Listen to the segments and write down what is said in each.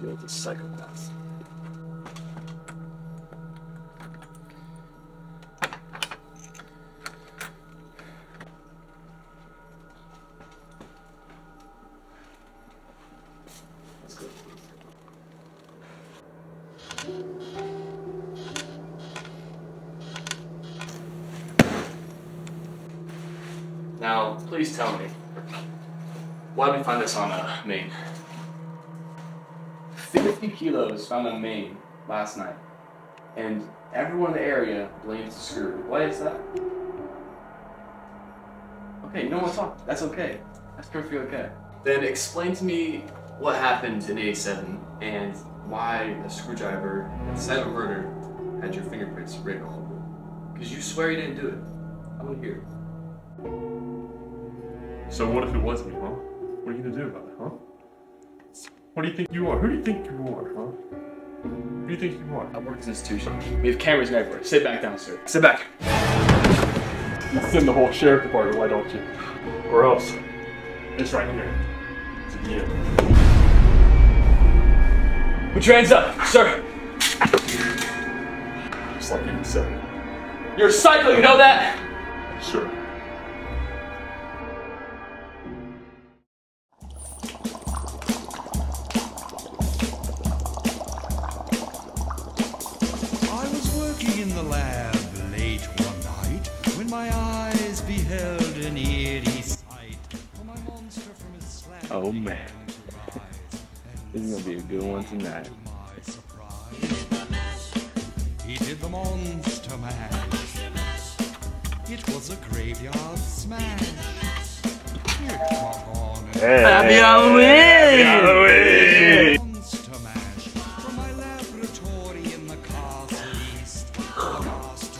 deal with this psychopath. Now, please tell me, why did we find this on uh, Maine? 50 kilos found on Maine last night. And everyone in the area blames the screw. Why is that? Okay, you don't want. That's okay. That's perfectly okay. Then explain to me what happened in 87 and why a screwdriver at the site of a murder had your fingerprints written all over it. Because you swear you didn't do it. I want to hear it. So what if it was me, huh? What are you gonna do about it, huh? What do you think you are? Who do you think you are, huh? Who do you think you are? I work at this institution. We have cameras everywhere. Sit back down, sir. Sit back. You send the whole sheriff department, why don't you? Or else, it's right here. It's deal. Put your hands up, sir. Just like you said. You're a psycho, you know that? Sure. Oh, man. began to rise, This is gonna be a good one tonight. to my surprise, he did the monster mash. It was a graveyard smash. It caught on and Happy Halloween! Monster mash from my laboratory in the castle east.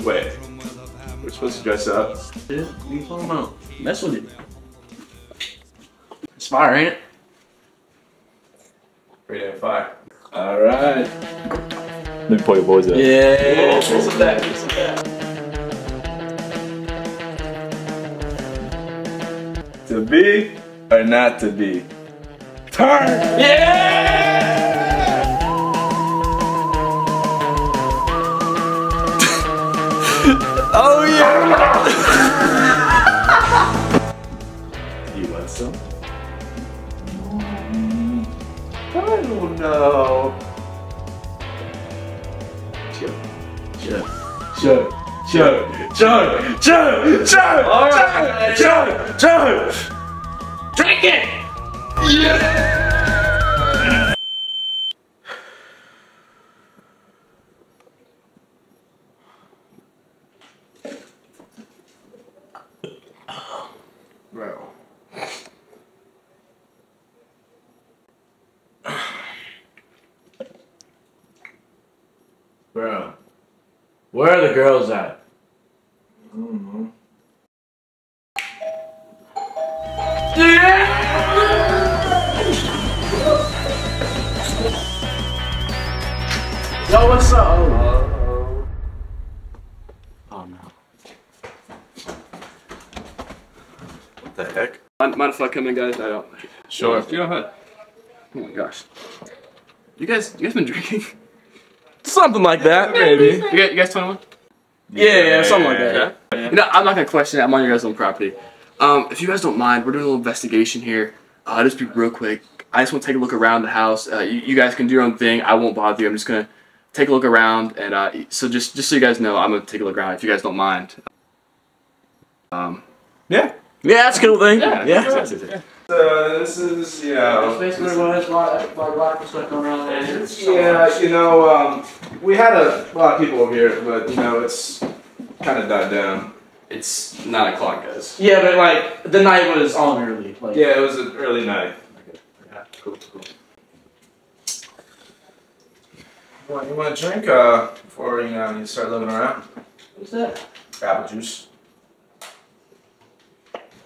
Wait, bedroom where the vampire We're supposed to dress up. Dude, what are you talking about? Mess with it. It's fire, ain't it? Ready to fire. Alright. Let me pull your boys up. Yeah. What's with that? What's with that? To be or not to be? Turn! Yeah! Oh yeah! you want some? Know. Chill. Chill. Chill. Chill. Chill. Chill. Chill. Alright. Chill. Chill. Drink it! Bro. Bro. Where are the girls at? I don't know. Yo, what's up? Oh, oh no. What the heck? Mind, mind if I come in, guys? I don't. Sure. Go ahead. Oh my gosh. You guys, you guys been drinking? Something like that, maybe. You guys, you guys 21? Yeah, yeah, something like that. You know, I'm not gonna question it. I'm on your guys' own property. Um, if you guys don't mind, we're doing a little investigation here. Uh, just be real quick. I just want to take a look around the house. Uh, you, you guys can do your own thing. I won't bother you. I'm just gonna take a look around, and uh, so just just so you guys know, I'm gonna take a look around. If you guys don't mind. Um, Yeah. yeah, that's a cool thing. Yeah. yeah. So this is, you know. basically what it's like. Rock stuff going around. Yeah, you know, um, we had a lot of people over here, but you know, it's kind of died down. It's nine o'clock, guys. Yeah, but like the night was on early. Like Yeah, it was an early night. okay Cool, cool. You want, you want a drink uh, before you know you start looking around? what's that? Apple juice.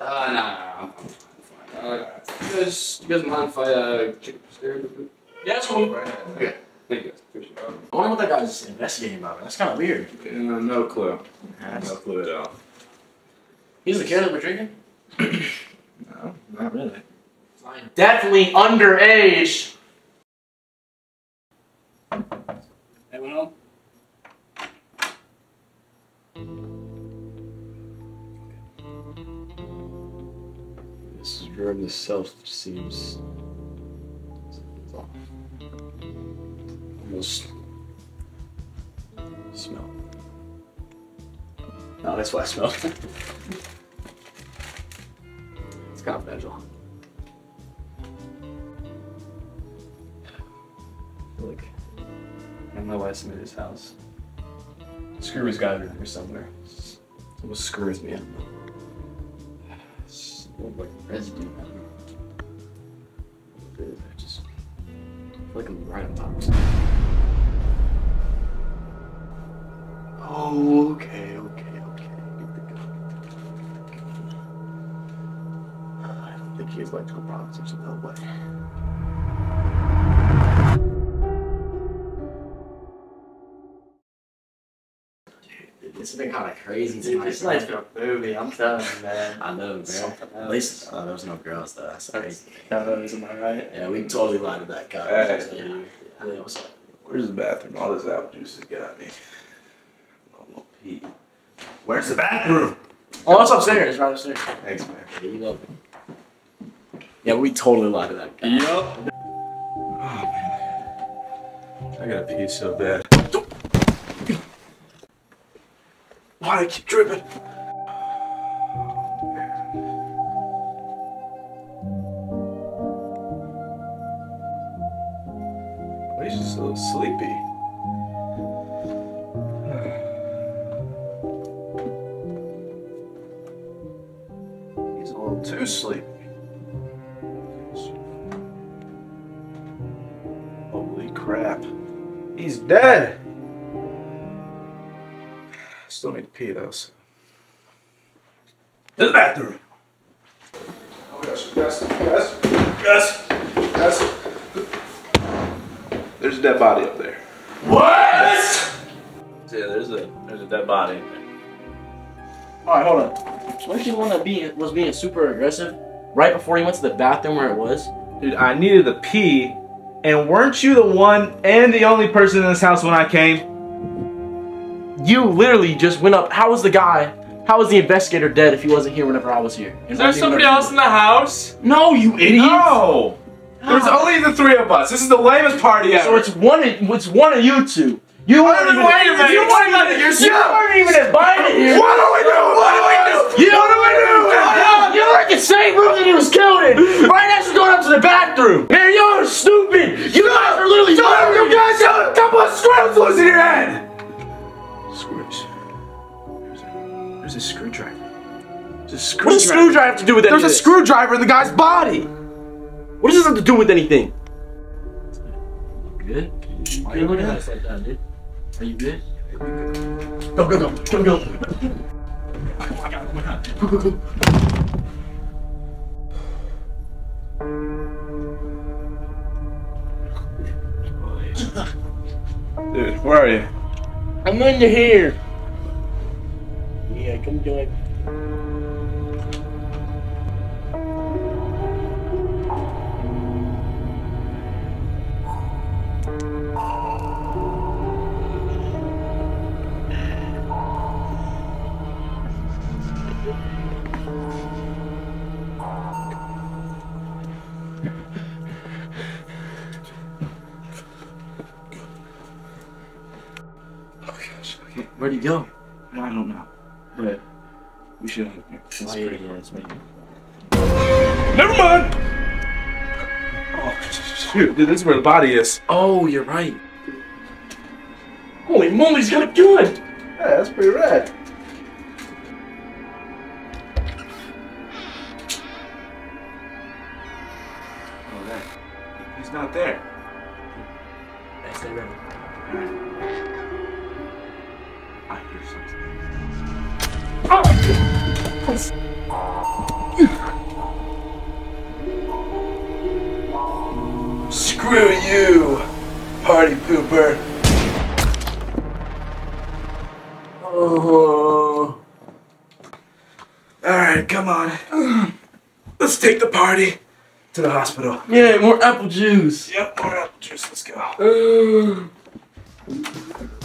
Uh, no, no, no, Uh, you guys, you guys mind if I uh, check upstairs? real quick? Yeah, that's cool. Okay. Thank you guys. Appreciate it. I wonder what that guy's investigating about. That's kind of weird. Uh, no clue. No clue at all. He's the kid that we're drinking. No, not really. Definitely underage. Itself seems almost smell. No, that's what I smell. it's confidential. I feel like I don't know why I submitted his house. Screws got it here somewhere. It's- It almost screws me up. Like it is, I just feel like I'm right on top. Oh, okay, okay, okay. Good to go. I don't think he has electrical problems. There's no way. It's been kind of crazy Dude, tonight. this night's been a movie. I'm telling you, man. I know, man. Something At least uh, there was no girls though. That's crazy. Photos, am I right? Yeah, we totally lied to that guy. Hey. Yeah. Yeah, up? Where's the bathroom? All this apple juice has got me. I'm gonna pee. Where's the bathroom? Oh, it's upstairs. It's right upstairs. Thanks, man. There you go. Yeah, we totally lied to that guy. Yup. I gotta pee so bad. Why do I keep dripping? He's just a little sleepy. He's a little too sleepy. Holy crap. He's dead. Still need to pee though. So. To the bathroom. Oh gosh, Gus, Gus, Gus, Gus. There's a dead body up there. What? Yeah, there's a there's a dead body in there. All right, hold on. Weren't you the one that be, was being super aggressive right before he went to the bathroom where it was? Dude, I needed to pee, and weren't you the one and the only person in this house when I came? You literally just went up. How was the guy? How was the investigator dead if he wasn't here whenever I was here? Is there somebody else in the house? No, you idiot. No! Ah. There's only the three of us. This is the lamest party ever. So it's one. Of, it's one of you two. You weren't even. wait a minute, You weren't even. it yourself. You weren't even invited here. What do we do? What do we do? You know what I do? You're like the same room that he was killed in. Right as he's going up to the bathroom. Man, y'all are stupid. You guys are literally. You guys got a couple of screws loose in your head. Screws. There's a, there's a screwdriver. There's a What does a screwdriver have to do with anything? There's a screwdriver in the guy's body. What does this have to do with anything? Good. Why are you looking at us like that, dude? Are you good? Go, go, go, go, go. Dude, where are you? I'm under here. Yeah, come join. Where'd he go? I don't know. But we should. It's Oh, yeah, pretty- yeah, it's. Never mind. Oh shoot, dude, this is where the body is. Oh, you're right. Holy moly, he's got a gun! Yeah, that's pretty rad. Oh, that. He's not there. Hey, stay ready. I hear something. Screw you, party pooper. Oh. Alright, come on. Let's take the party to the hospital. Yeah, more apple juice. Yep, more apple juice. Let's go. Uh.